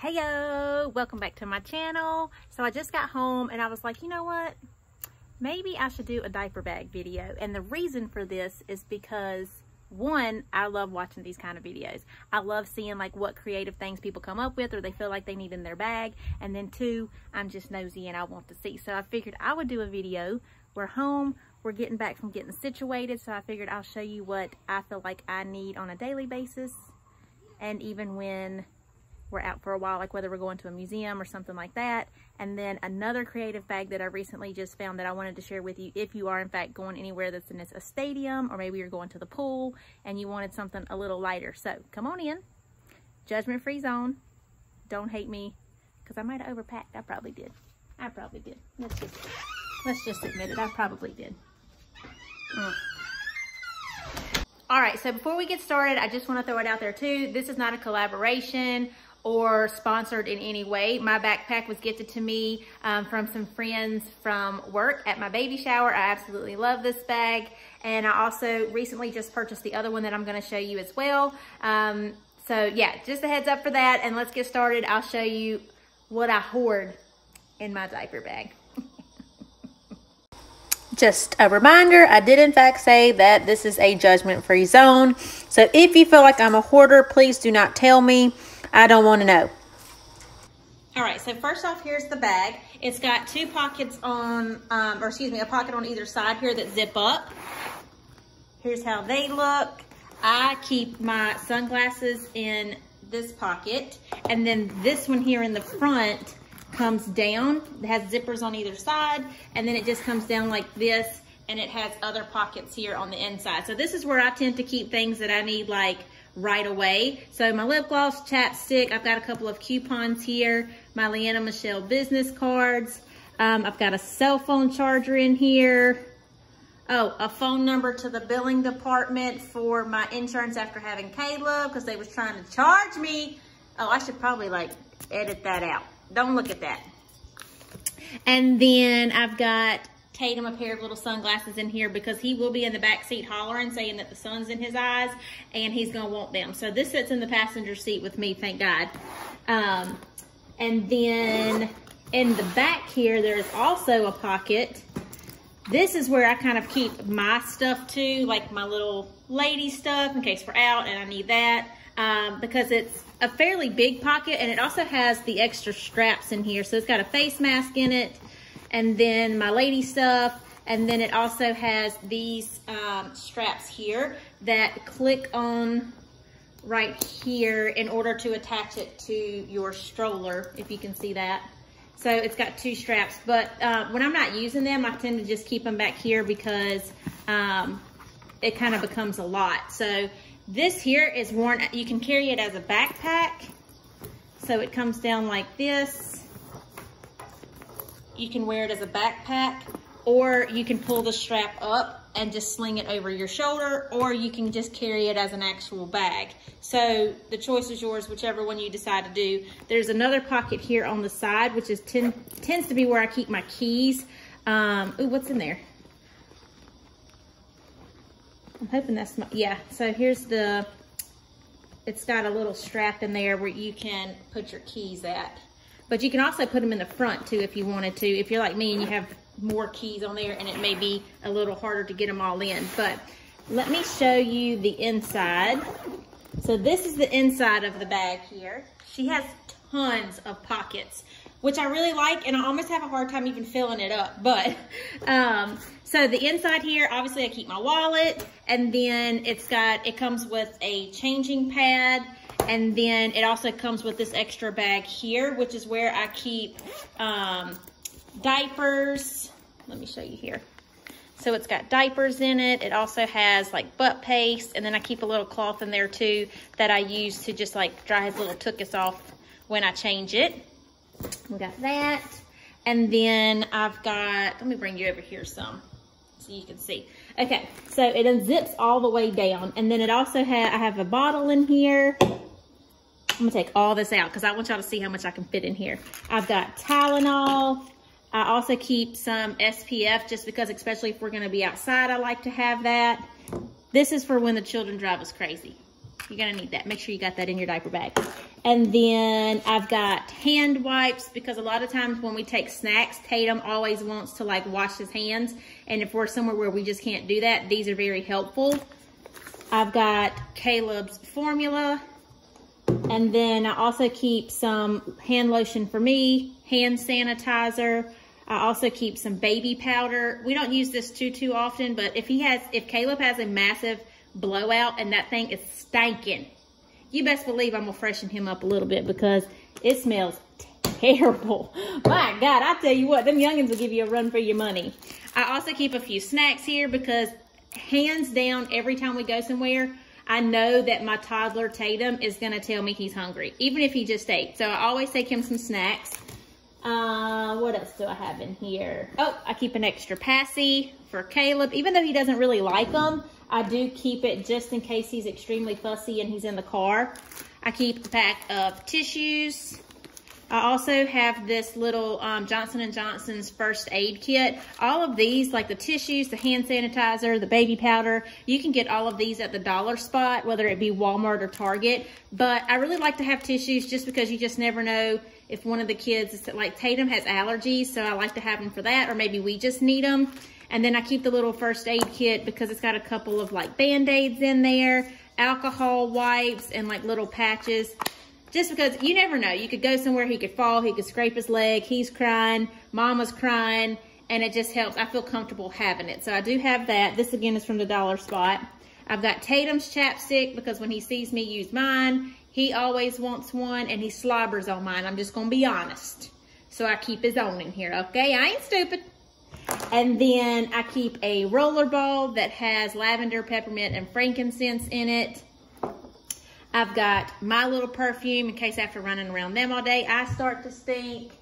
Heyo, welcome back to my channel. So I just got home and I was like, you know what? Maybe I should do a diaper bag video. And the reason for this is because one, I love watching these kind of videos. I love seeing like what creative things people come up with or they feel like they need in their bag. And then two, I'm just nosy and I want to see. So I figured I would do a video. We're home, we're getting back from getting situated. So I figured I'll show you what I feel like I need on a daily basis. And even when we're out for a while, like whether we're going to a museum or something like that. And then another creative bag that I recently just found that I wanted to share with you if you are in fact going anywhere that's in a stadium or maybe you're going to the pool and you wanted something a little lighter. So come on in, judgment free zone. Don't hate me because I might have overpacked. I probably did. I probably did. Let's just, let's just admit it. I probably did. Mm. All right, so before we get started, I just want to throw it out there too. This is not a collaboration or sponsored in any way. My backpack was gifted to me um, from some friends from work at my baby shower. I absolutely love this bag. And I also recently just purchased the other one that I'm gonna show you as well. Um, so yeah, just a heads up for that. And let's get started. I'll show you what I hoard in my diaper bag. Just a reminder, I did in fact say that this is a judgment-free zone. So if you feel like I'm a hoarder, please do not tell me. I don't want to know. All right, so first off, here's the bag. It's got two pockets on, um, or excuse me, a pocket on either side here that zip up. Here's how they look. I keep my sunglasses in this pocket, and then this one here in the front comes down. It has zippers on either side, and then it just comes down like this, and it has other pockets here on the inside. So this is where I tend to keep things that I need like right away. So my lip gloss, chapstick, I've got a couple of coupons here, my Leanna Michelle business cards. Um, I've got a cell phone charger in here. Oh, a phone number to the billing department for my insurance after having Caleb because they was trying to charge me. Oh, I should probably like edit that out. Don't look at that. And then I've got Tatum a pair of little sunglasses in here because he will be in the back seat hollering, saying that the sun's in his eyes, and he's going to want them. So this sits in the passenger seat with me, thank God. Um, and then in the back here, there's also a pocket. This is where I kind of keep my stuff too, like my little lady stuff in case we're out and I need that. Um, because it's a fairly big pocket and it also has the extra straps in here. So it's got a face mask in it and then my lady stuff. And then it also has these um, straps here that click on right here in order to attach it to your stroller, if you can see that. So it's got two straps, but uh, when I'm not using them, I tend to just keep them back here because um, it kind of becomes a lot. So this here is worn, you can carry it as a backpack. So it comes down like this you can wear it as a backpack or you can pull the strap up and just sling it over your shoulder or you can just carry it as an actual bag. So the choice is yours, whichever one you decide to do. There's another pocket here on the side, which is ten, tends to be where I keep my keys. Um, ooh, what's in there? I'm hoping that's my, yeah. So here's the, it's got a little strap in there where you can put your keys at. But you can also put them in the front too if you wanted to. If you're like me and you have more keys on there and it may be a little harder to get them all in. But let me show you the inside. So this is the inside of the bag here. She has tons of pockets, which I really like, and I almost have a hard time even filling it up. But, um, so the inside here, obviously I keep my wallet, and then it's got, it comes with a changing pad, and then it also comes with this extra bag here, which is where I keep um, diapers. Let me show you here. So it's got diapers in it. It also has like butt paste. And then I keep a little cloth in there too that I use to just like dry his little tuchus off when I change it. We got that. And then I've got, let me bring you over here some so you can see. Okay, so it unzips all the way down. And then it also has, I have a bottle in here I'm gonna take all this out because I want y'all to see how much I can fit in here. I've got Tylenol. I also keep some SPF just because, especially if we're gonna be outside, I like to have that. This is for when the children drive us crazy. You're gonna need that. Make sure you got that in your diaper bag. And then I've got hand wipes because a lot of times when we take snacks, Tatum always wants to like wash his hands. And if we're somewhere where we just can't do that, these are very helpful. I've got Caleb's formula. And then I also keep some hand lotion for me, hand sanitizer. I also keep some baby powder. We don't use this too, too often, but if he has, if Caleb has a massive blowout and that thing is stinking, you best believe I'm gonna freshen him up a little bit because it smells terrible. My God, I tell you what, them youngins will give you a run for your money. I also keep a few snacks here because hands down, every time we go somewhere, I know that my toddler Tatum is gonna tell me he's hungry, even if he just ate. So I always take him some snacks. Uh, what else do I have in here? Oh, I keep an extra passy for Caleb. Even though he doesn't really like them, I do keep it just in case he's extremely fussy and he's in the car. I keep a pack of tissues. I also have this little um, Johnson & Johnson's first aid kit. All of these, like the tissues, the hand sanitizer, the baby powder, you can get all of these at the dollar spot, whether it be Walmart or Target. But I really like to have tissues just because you just never know if one of the kids, like Tatum has allergies, so I like to have them for that, or maybe we just need them. And then I keep the little first aid kit because it's got a couple of like band-aids in there, alcohol wipes, and like little patches. Just because you never know. You could go somewhere, he could fall, he could scrape his leg, he's crying, mama's crying, and it just helps. I feel comfortable having it. So I do have that. This again is from the dollar spot. I've got Tatum's chapstick because when he sees me use mine, he always wants one and he slobbers on mine. I'm just going to be honest. So I keep his own in here, okay? I ain't stupid. And then I keep a roller ball that has lavender, peppermint, and frankincense in it. I've got my little perfume in case after running around them all day, I start to stink.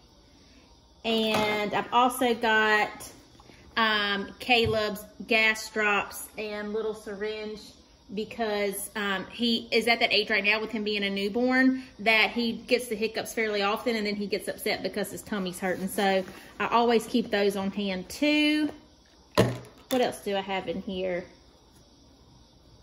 And I've also got um, Caleb's gas drops and little syringe because um, he is at that age right now with him being a newborn that he gets the hiccups fairly often and then he gets upset because his tummy's hurting. So I always keep those on hand too. What else do I have in here?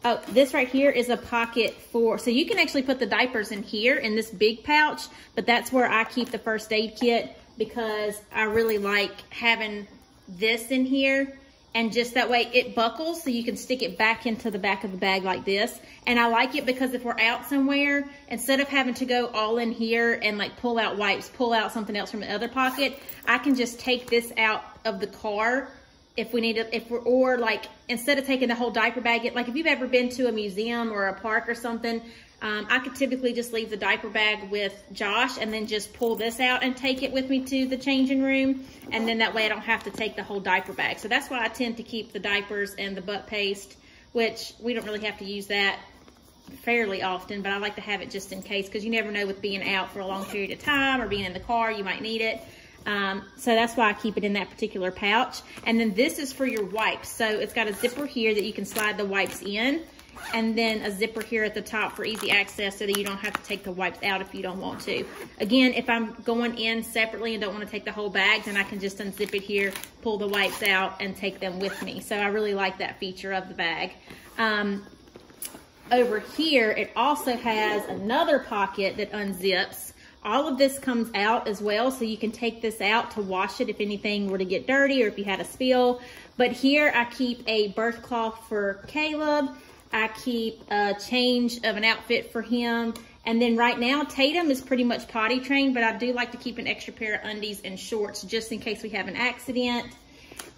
Oh, this right here is a pocket for, so you can actually put the diapers in here in this big pouch, but that's where I keep the first aid kit because I really like having this in here and just that way it buckles so you can stick it back into the back of the bag like this. And I like it because if we're out somewhere, instead of having to go all in here and like pull out wipes, pull out something else from the other pocket, I can just take this out of the car if we need to, if we're, or like, instead of taking the whole diaper bag, like if you've ever been to a museum or a park or something, um, I could typically just leave the diaper bag with Josh and then just pull this out and take it with me to the changing room. And then that way I don't have to take the whole diaper bag. So that's why I tend to keep the diapers and the butt paste, which we don't really have to use that fairly often, but I like to have it just in case because you never know with being out for a long period of time or being in the car, you might need it. Um, so that's why I keep it in that particular pouch. And then this is for your wipes. So it's got a zipper here that you can slide the wipes in and then a zipper here at the top for easy access so that you don't have to take the wipes out if you don't want to. Again, if I'm going in separately and don't want to take the whole bag, then I can just unzip it here, pull the wipes out, and take them with me. So I really like that feature of the bag. Um, over here, it also has another pocket that unzips. All of this comes out as well, so you can take this out to wash it if anything were to get dirty or if you had a spill. But here I keep a burp cloth for Caleb I keep a change of an outfit for him. And then right now, Tatum is pretty much potty trained, but I do like to keep an extra pair of undies and shorts just in case we have an accident.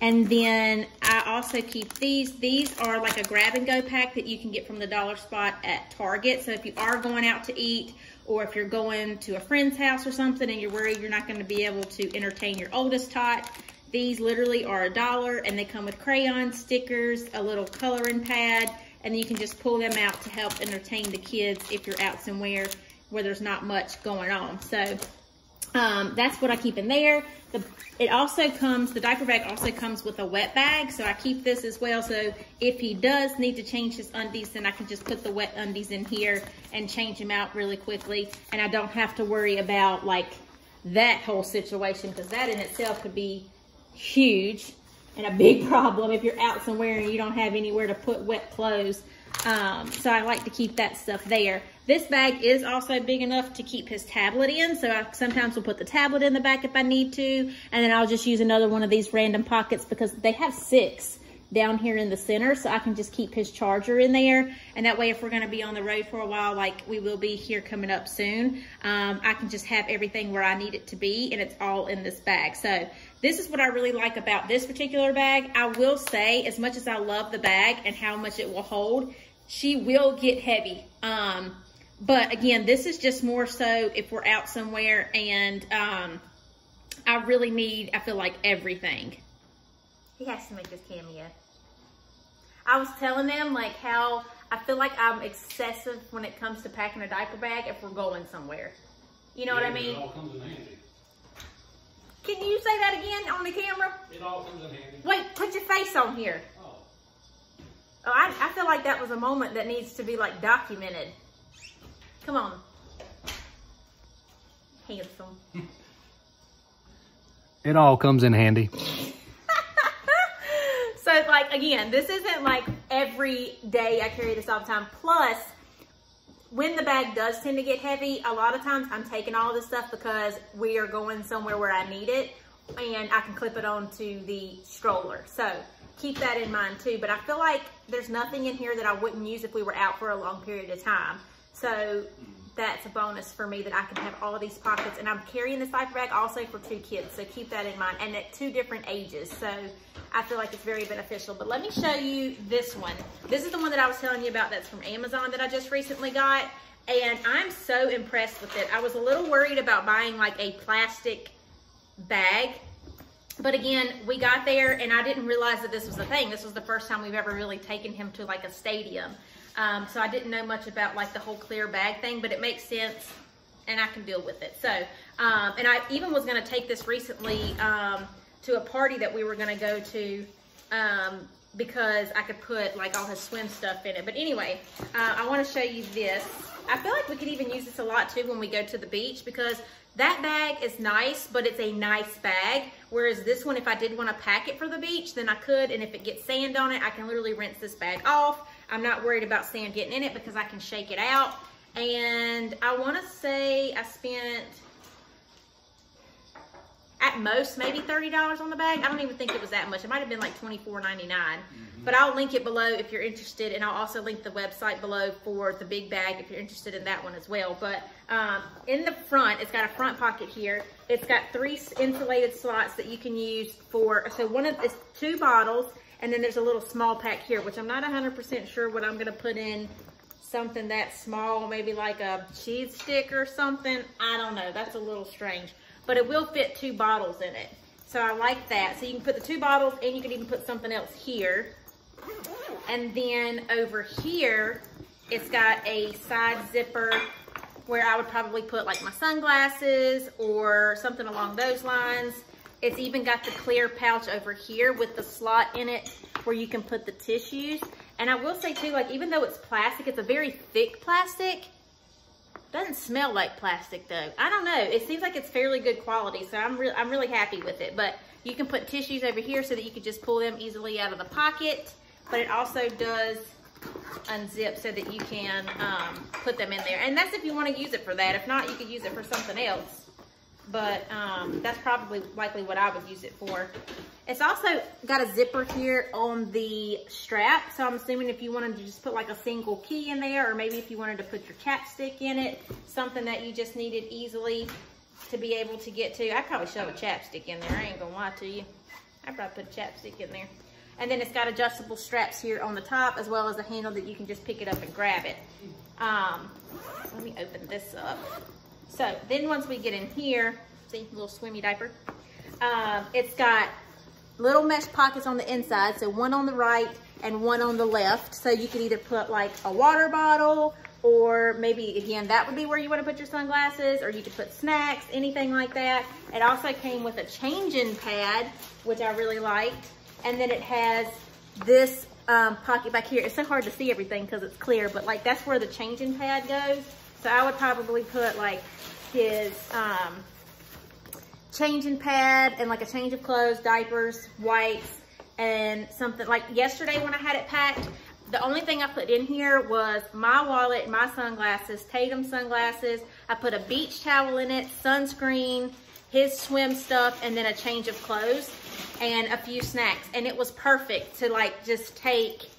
And then I also keep these. These are like a grab and go pack that you can get from the dollar spot at Target. So if you are going out to eat or if you're going to a friend's house or something and you're worried you're not going to be able to entertain your oldest tot, these literally are a dollar and they come with crayons, stickers, a little coloring pad, and you can just pull them out to help entertain the kids if you're out somewhere where there's not much going on. So um, that's what I keep in there. The, it also comes, the diaper bag also comes with a wet bag, so I keep this as well. So if he does need to change his undies, then I can just put the wet undies in here and change them out really quickly. And I don't have to worry about like that whole situation because that in itself could be huge and a big problem if you're out somewhere and you don't have anywhere to put wet clothes. Um, so I like to keep that stuff there. This bag is also big enough to keep his tablet in. So I sometimes will put the tablet in the back if I need to. And then I'll just use another one of these random pockets because they have six down here in the center. So I can just keep his charger in there. And that way, if we're going to be on the road for a while, like we will be here coming up soon, um, I can just have everything where I need it to be. And it's all in this bag. So this is what I really like about this particular bag. I will say, as much as I love the bag and how much it will hold, she will get heavy. Um, but again, this is just more so if we're out somewhere and um, I really need, I feel like everything. He has to make this cameo. I was telling them like how I feel like I'm excessive when it comes to packing a diaper bag if we're going somewhere. You know yeah, what I mean? It all comes in handy. Can you say that again on the camera? It all comes in handy. Wait, put your face on here. Oh. Oh, I, I feel like that was a moment that needs to be like documented. Come on. Handsome. it all comes in handy. so like, again, this isn't like every day I carry this all the time. Plus, when the bag does tend to get heavy, a lot of times I'm taking all this stuff because we are going somewhere where I need it and I can clip it onto the stroller. So keep that in mind too. But I feel like there's nothing in here that I wouldn't use if we were out for a long period of time. So that's a bonus for me that I can have all these pockets. And I'm carrying this diaper bag also for two kids, so keep that in mind. And at two different ages, so I feel like it's very beneficial. But let me show you this one. This is the one that I was telling you about that's from Amazon that I just recently got. And I'm so impressed with it. I was a little worried about buying like a plastic bag. But again, we got there and I didn't realize that this was a thing. This was the first time we've ever really taken him to like a stadium. Um, so I didn't know much about like the whole clear bag thing, but it makes sense and I can deal with it. So, um, and I even was gonna take this recently um, to a party that we were gonna go to um, because I could put like all his swim stuff in it. But anyway, uh, I wanna show you this. I feel like we could even use this a lot too when we go to the beach because that bag is nice, but it's a nice bag. Whereas this one, if I did want to pack it for the beach, then I could. And if it gets sand on it, I can literally rinse this bag off. I'm not worried about sand getting in it because I can shake it out. And I want to say I spent at most maybe $30 on the bag. I don't even think it was that much. It might have been like $24.99. Mm -hmm. But I'll link it below if you're interested. And I'll also link the website below for the big bag if you're interested in that one as well. But um, in the front, it's got a front pocket here. It's got three insulated slots that you can use for, so one of, it's two bottles. And then there's a little small pack here, which I'm not 100% sure what I'm gonna put in something that small, maybe like a cheese stick or something. I don't know, that's a little strange but it will fit two bottles in it. So I like that. So you can put the two bottles and you can even put something else here. And then over here, it's got a side zipper where I would probably put like my sunglasses or something along those lines. It's even got the clear pouch over here with the slot in it where you can put the tissues. And I will say too, like even though it's plastic, it's a very thick plastic. Doesn't smell like plastic though. I don't know. It seems like it's fairly good quality, so I'm, re I'm really happy with it. But you can put tissues over here so that you can just pull them easily out of the pocket. But it also does unzip so that you can um, put them in there. And that's if you want to use it for that. If not, you could use it for something else but um, that's probably likely what I would use it for. It's also got a zipper here on the strap. So I'm assuming if you wanted to just put like a single key in there, or maybe if you wanted to put your chapstick in it, something that you just needed easily to be able to get to. I'd probably shove a chapstick in there. I ain't gonna lie to you. I'd probably put a chapstick in there. And then it's got adjustable straps here on the top, as well as a handle that you can just pick it up and grab it. Um, let me open this up. So then once we get in here, see, little swimmy diaper. Um, it's got little mesh pockets on the inside. So one on the right and one on the left. So you can either put like a water bottle or maybe again, that would be where you want to put your sunglasses or you could put snacks, anything like that. It also came with a changing pad, which I really liked. And then it has this um, pocket back here. It's so hard to see everything because it's clear, but like that's where the changing pad goes. So I would probably put like his um, changing pad and like a change of clothes, diapers, wipes, and something like yesterday when I had it packed, the only thing I put in here was my wallet, my sunglasses, Tatum sunglasses. I put a beach towel in it, sunscreen, his swim stuff, and then a change of clothes and a few snacks. And it was perfect to like just take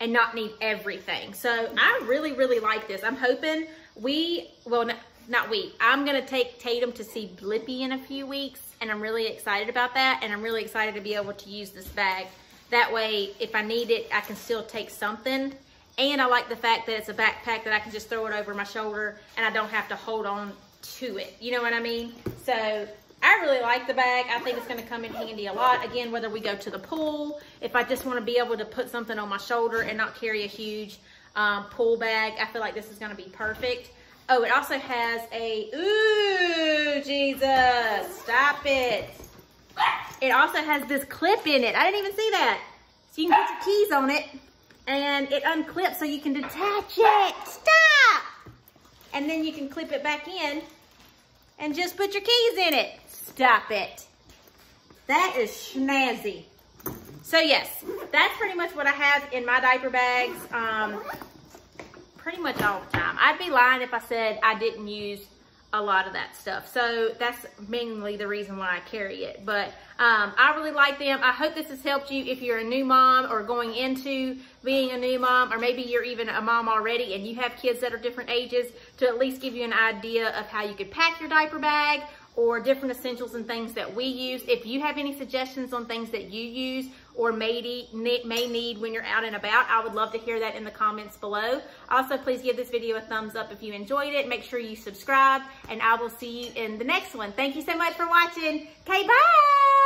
and not need everything. So I really, really like this. I'm hoping we, well, not, we, I'm gonna take Tatum to see Blippi in a few weeks and I'm really excited about that. And I'm really excited to be able to use this bag. That way, if I need it, I can still take something. And I like the fact that it's a backpack that I can just throw it over my shoulder and I don't have to hold on to it. You know what I mean? So I really like the bag. I think it's gonna come in handy a lot. Again, whether we go to the pool, if I just wanna be able to put something on my shoulder and not carry a huge um, pool bag, I feel like this is gonna be perfect. Oh, it also has a, ooh, Jesus, stop it. It also has this clip in it. I didn't even see that. So you can put your keys on it and it unclips so you can detach it. Stop! And then you can clip it back in and just put your keys in it. Stop it. That is snazzy. So yes, that's pretty much what I have in my diaper bags. Um, pretty much all the time. I'd be lying if I said I didn't use a lot of that stuff. So that's mainly the reason why I carry it. But um, I really like them. I hope this has helped you if you're a new mom or going into being a new mom, or maybe you're even a mom already and you have kids that are different ages to at least give you an idea of how you could pack your diaper bag or different essentials and things that we use. If you have any suggestions on things that you use or may may need when you're out and about, I would love to hear that in the comments below. Also, please give this video a thumbs up if you enjoyed it. Make sure you subscribe and I will see you in the next one. Thank you so much for watching. Okay, bye.